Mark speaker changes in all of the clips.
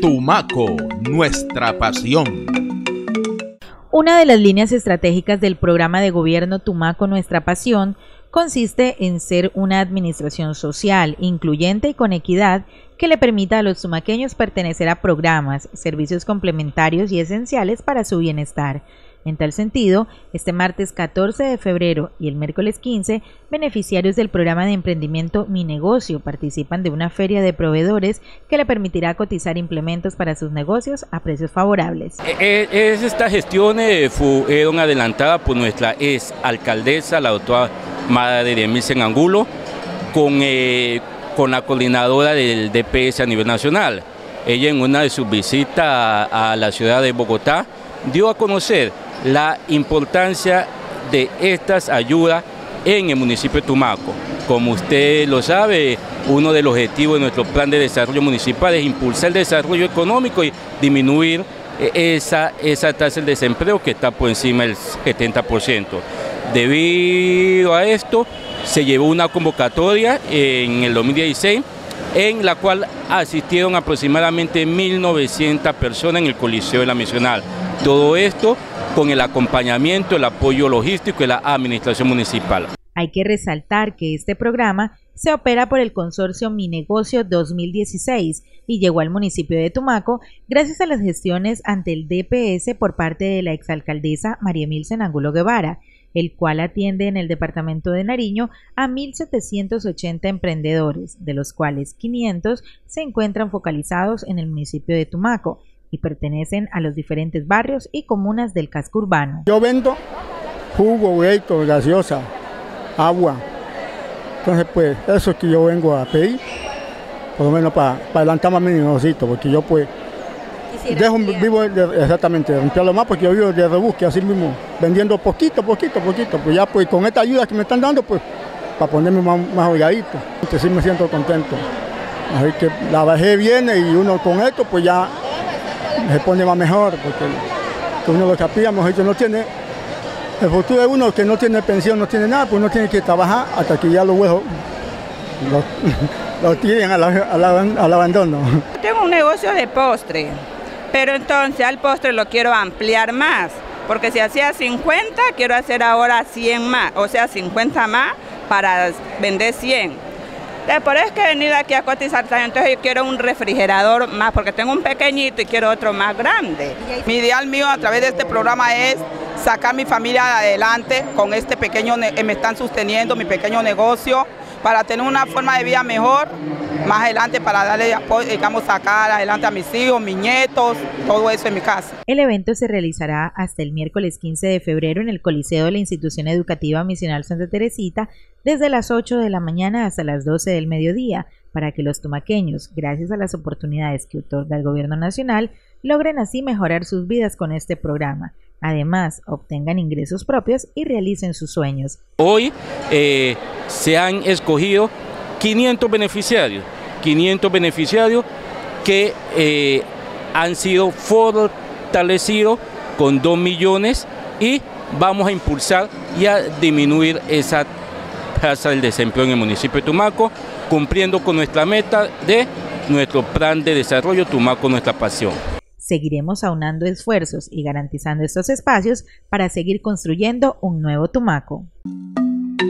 Speaker 1: Tumaco, nuestra pasión.
Speaker 2: Una de las líneas estratégicas del programa de gobierno Tumaco Nuestra Pasión consiste en ser una administración social, incluyente y con equidad que le permita a los tumaqueños pertenecer a programas, servicios complementarios y esenciales para su bienestar. En tal sentido, este martes 14 de febrero y el miércoles 15, beneficiarios del programa de emprendimiento Mi Negocio participan de una feria de proveedores que le permitirá cotizar implementos para sus negocios a precios favorables.
Speaker 3: Eh, eh, es, esta gestión eh, fueron adelantada por nuestra ex alcaldesa, la doctora Madre de Angulo, con, con la coordinadora del DPS a nivel nacional. Ella en una de sus visitas a la ciudad de Bogotá dio a conocer la importancia de estas ayudas en el municipio de Tumaco. Como usted lo sabe, uno de los objetivos de nuestro plan de desarrollo municipal es impulsar el desarrollo económico y disminuir eh, esa, esa tasa de desempleo que está por encima del 70%. Debido a esto, se llevó una convocatoria en el 2016 en la cual asistieron aproximadamente 1.900 personas en el Coliseo de la Misional. Todo esto con el acompañamiento, el apoyo logístico de la administración municipal.
Speaker 2: Hay que resaltar que este programa se opera por el consorcio Mi Negocio 2016 y llegó al municipio de Tumaco gracias a las gestiones ante el DPS por parte de la exalcaldesa María Milsen Angulo Guevara, el cual atiende en el departamento de Nariño a 1.780 emprendedores, de los cuales 500 se encuentran focalizados en el municipio de Tumaco y pertenecen a los diferentes barrios y comunas del casco urbano.
Speaker 4: Yo vendo jugo, hueito, gaseosa, agua. Entonces, pues, eso es que yo vengo a pedir, por lo menos para, adelantar más mi negocio, porque yo, pues, dejo, vivo exactamente, lo más, porque yo vivo de rebusque, así mismo, vendiendo poquito, poquito, poquito. Pues ya, pues, con esta ayuda que me están dando, pues, para ponerme más, más holgadito. Entonces, sí me siento contento. Así que la bajé viene y uno con esto, pues ya se pone más mejor, porque uno lo que píamos no tiene, el futuro de uno que no tiene pensión, no tiene nada, pues uno tiene que trabajar hasta que ya los huevos lo, tienen al, al abandono.
Speaker 5: Tengo un negocio de postre, pero entonces al postre lo quiero ampliar más, porque si hacía 50, quiero hacer ahora 100 más, o sea, 50 más para vender 100 por eso es que he venido aquí a cotizar, entonces yo quiero un refrigerador más, porque tengo un pequeñito y quiero otro más grande.
Speaker 6: Mi ideal mío a través de este programa es sacar mi familia adelante con este pequeño, me están sosteniendo mi pequeño negocio, para tener una forma de vida mejor más adelante para darle apoyo, digamos, sacar adelante a mis hijos, mis nietos, todo eso en mi casa.
Speaker 2: El evento se realizará hasta el miércoles 15 de febrero en el Coliseo de la Institución Educativa Misional Santa Teresita desde las 8 de la mañana hasta las 12 del mediodía para que los tumaqueños, gracias a las oportunidades que otorga el Gobierno Nacional, logren así mejorar sus vidas con este programa. Además, obtengan ingresos propios y realicen sus sueños.
Speaker 3: Hoy eh, se han escogido 500 beneficiarios, 500 beneficiarios que eh, han sido fortalecidos con 2 millones y vamos a impulsar y a disminuir esa tasa del desempleo en el municipio de Tumaco, cumpliendo con nuestra meta de nuestro plan de desarrollo Tumaco Nuestra Pasión.
Speaker 2: Seguiremos aunando esfuerzos y garantizando estos espacios para seguir construyendo un nuevo Tumaco.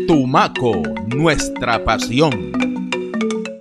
Speaker 1: Tumaco, nuestra pasión.